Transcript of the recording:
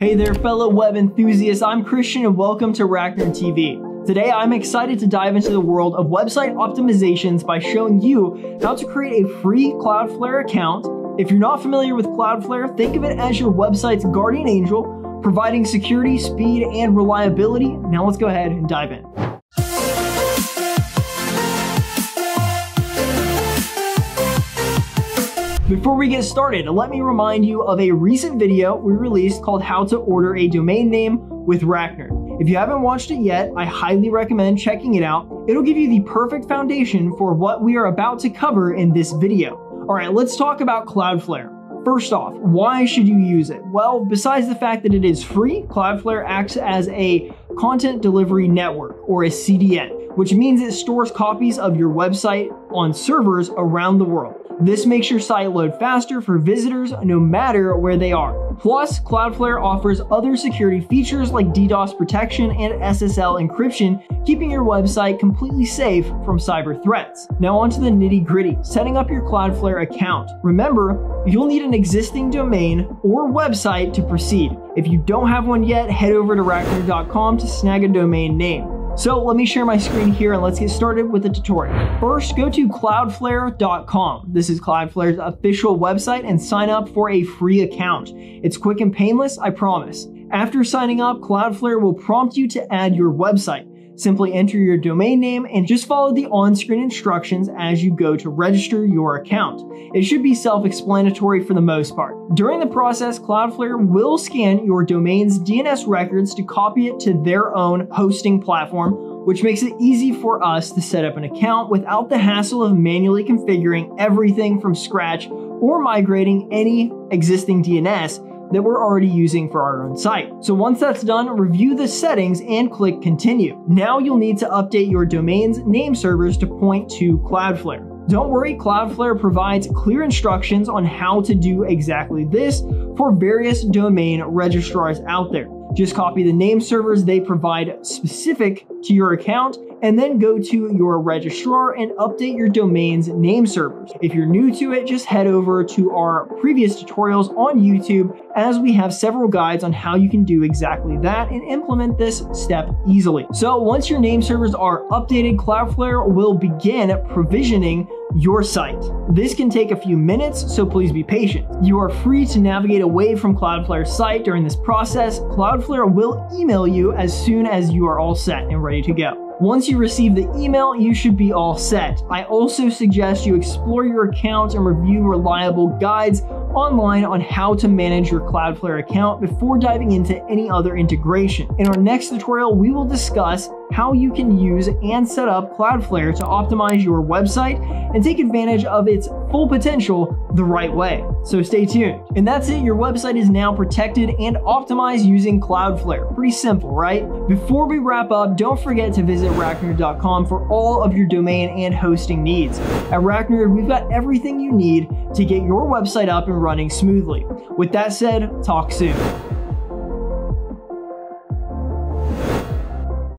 Hey there, fellow web enthusiasts. I'm Christian and welcome to RackNerd TV. Today, I'm excited to dive into the world of website optimizations by showing you how to create a free Cloudflare account. If you're not familiar with Cloudflare, think of it as your website's guardian angel, providing security, speed, and reliability. Now let's go ahead and dive in. Before we get started, let me remind you of a recent video we released called How to Order a Domain Name with RackNerd. If you haven't watched it yet, I highly recommend checking it out. It'll give you the perfect foundation for what we are about to cover in this video. Alright, let's talk about Cloudflare. First off, why should you use it? Well, besides the fact that it is free, Cloudflare acts as a content delivery network, or a CDN, which means it stores copies of your website on servers around the world. This makes your site load faster for visitors no matter where they are. Plus, Cloudflare offers other security features like DDoS protection and SSL encryption, keeping your website completely safe from cyber threats. Now onto the nitty gritty, setting up your Cloudflare account. Remember, you'll need an existing domain or website to proceed. If you don't have one yet, head over to racknerd.com to snag a domain name. So let me share my screen here and let's get started with the tutorial. First, go to cloudflare.com. This is Cloudflare's official website and sign up for a free account. It's quick and painless, I promise. After signing up, Cloudflare will prompt you to add your website. Simply enter your domain name and just follow the on-screen instructions as you go to register your account. It should be self-explanatory for the most part. During the process, Cloudflare will scan your domain's DNS records to copy it to their own hosting platform, which makes it easy for us to set up an account without the hassle of manually configuring everything from scratch or migrating any existing DNS that we're already using for our own site. So once that's done, review the settings and click continue. Now you'll need to update your domain's name servers to point to Cloudflare. Don't worry, Cloudflare provides clear instructions on how to do exactly this for various domain registrars out there. Just copy the name servers they provide specific to your account and then go to your registrar and update your domain's name servers. If you're new to it, just head over to our previous tutorials on YouTube as we have several guides on how you can do exactly that and implement this step easily. So once your name servers are updated, Cloudflare will begin provisioning your site. This can take a few minutes, so please be patient. You are free to navigate away from Cloudflare's site during this process. Cloudflare will email you as soon as you are all set and ready to go. Once you receive the email, you should be all set. I also suggest you explore your account and review reliable guides online on how to manage your Cloudflare account before diving into any other integration. In our next tutorial, we will discuss how you can use and set up Cloudflare to optimize your website and take advantage of its full potential the right way. So stay tuned. And that's it, your website is now protected and optimized using Cloudflare. Pretty simple, right? Before we wrap up, don't forget to visit RackNerd.com for all of your domain and hosting needs. At Racnerd, we've got everything you need to get your website up and running smoothly. With that said, talk soon.